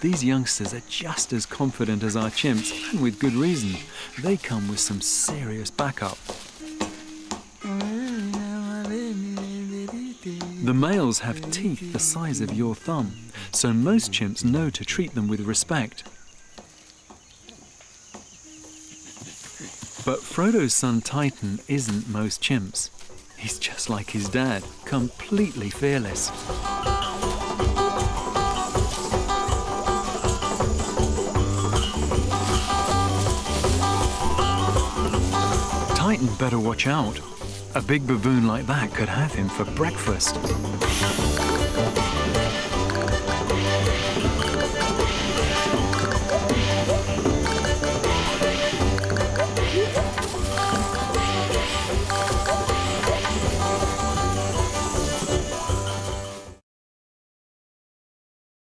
These youngsters are just as confident as our chimps, and with good reason. They come with some serious backup. The males have teeth the size of your thumb, so most chimps know to treat them with respect. But Frodo's son Titan isn't most chimps. He's just like his dad, completely fearless. Titan better watch out. A big baboon like that could have him for breakfast.